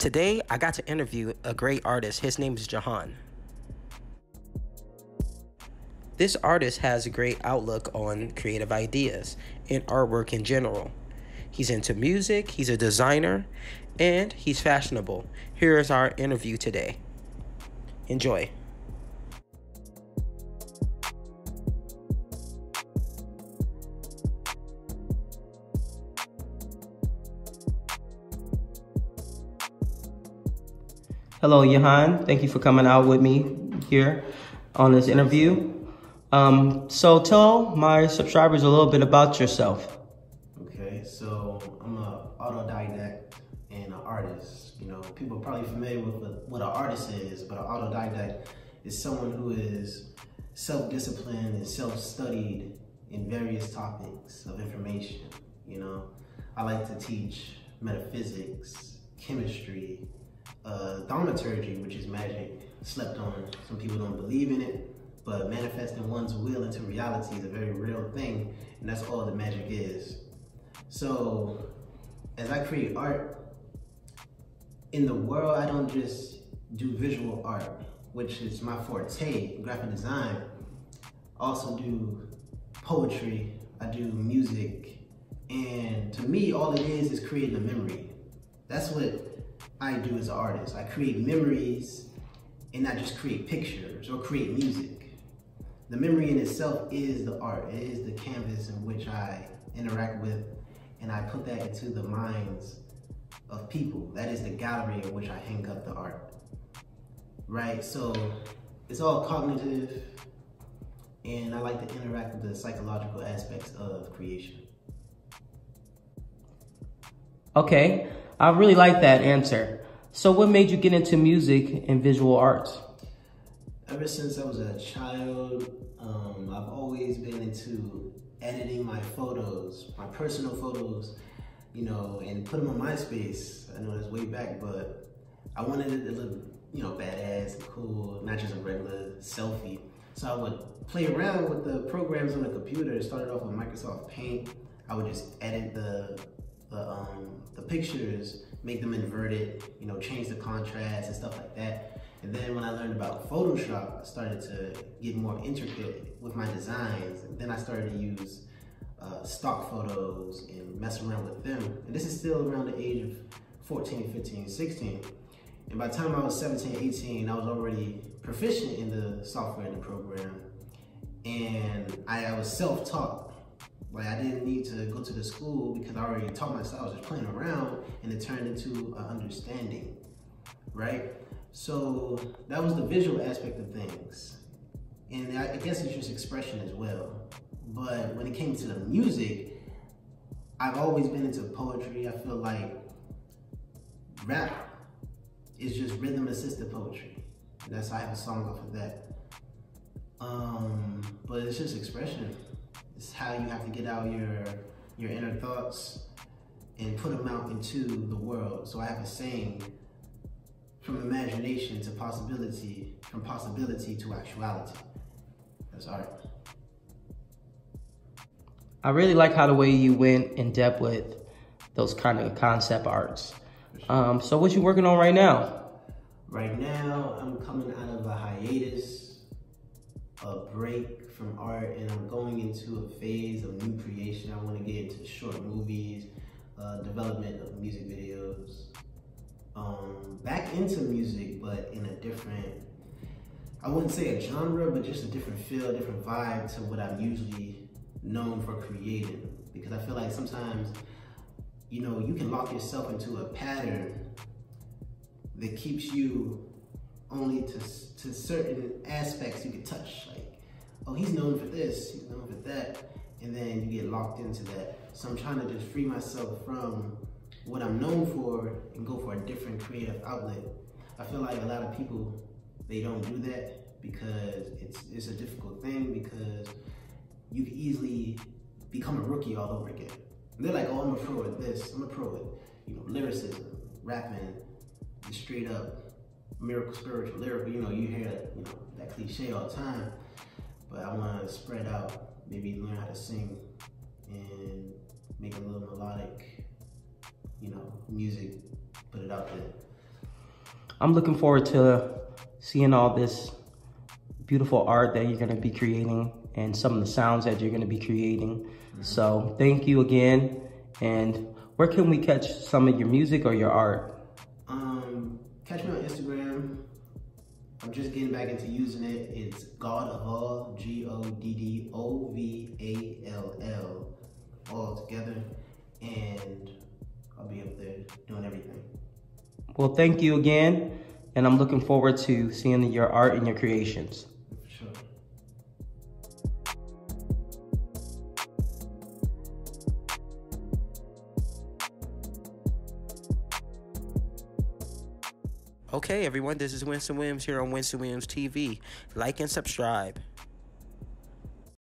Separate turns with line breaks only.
Today, I got to interview a great artist. His name is Jahan. This artist has a great outlook on creative ideas and artwork in general. He's into music, he's a designer, and he's fashionable. Here is our interview today. Enjoy. Hello, Jahan. Thank you for coming out with me here on this interview. Um, so tell my subscribers a little bit about yourself.
Okay, so I'm an autodidact and an artist. You know, people are probably familiar with what an artist is, but an autodidact is someone who is self-disciplined and self-studied in various topics of information. You know, I like to teach metaphysics, chemistry, uh, thaumaturgy, which is magic, slept on. Some people don't believe in it, but manifesting one's will into reality is a very real thing, and that's all the magic is. So, as I create art, in the world, I don't just do visual art, which is my forte, graphic design. I also do poetry, I do music, and to me, all it is is creating a memory. That's what I do as an artist. I create memories and not just create pictures or create music. The memory in itself is the art. It is the canvas in which I interact with and I put that into the minds of people. That is the gallery in which I hang up the art. Right, so it's all cognitive and I like to interact with the psychological aspects of creation.
Okay, I really like that answer. So what made you get into music and visual arts?
Ever since I was a child, um, I've always been into editing my photos, my personal photos, you know, and put them on MySpace. I know that's way back, but I wanted it to look, you know, badass and cool, not just a regular selfie. So I would play around with the programs on the computer. It started off with Microsoft Paint. I would just edit the the, um, the pictures, make them inverted, you know, change the contrast and stuff like that. And then when I learned about Photoshop, I started to get more intricate with my designs. And then I started to use uh, stock photos and mess around with them. And this is still around the age of 14, 15, 16. And by the time I was 17, 18, I was already proficient in the software in the program. And I, I was self-taught like I didn't need to go to the school because I already taught myself. I was just playing around and it turned into an understanding, right? So that was the visual aspect of things. And I guess it's just expression as well. But when it came to the music, I've always been into poetry. I feel like rap is just rhythm assisted poetry. That's how I have a song off of that. Um, but it's just expression. It's how you have to get out your your inner thoughts and put them out into the world. So I have a saying, from imagination to possibility, from possibility to actuality. That's art.
I really like how the way you went in depth with those kind of concept arts. Um, so what you working on right now?
Right now, I'm coming out of a hiatus, a break from art and I'm going into a phase of new creation. I want to get into short movies, uh, development of music videos, um, back into music, but in a different, I wouldn't say a genre, but just a different feel, different vibe to what I'm usually known for creating. Because I feel like sometimes, you know, you can lock yourself into a pattern that keeps you only to, to certain aspects you can touch. Like oh, he's known for this, he's known for that, and then you get locked into that. So I'm trying to just free myself from what I'm known for and go for a different creative outlet. I feel like a lot of people, they don't do that because it's, it's a difficult thing because you can easily become a rookie all over again. And they're like, oh, I'm a pro at this, I'm a pro at, you know, lyricism, rapping, straight up miracle, spiritual, lyrical, you know, you hear that, you know, that cliche all the time but I want to spread out, maybe learn how to sing and make a little melodic, you know, music, put it out there.
I'm looking forward to seeing all this beautiful art that you're going to be creating and some of the sounds that you're going to be creating. Mm -hmm. So thank you again. And where can we catch some of your music or your art?
Um, catch me on Instagram. I'm just getting back into using it. It's God of All, G O D D O V A L L, all together. And I'll be up there doing everything.
Well, thank you again. And I'm looking forward to seeing your art and your creations. Okay, everyone, this is Winston Williams here on Winston Williams TV. Like and subscribe.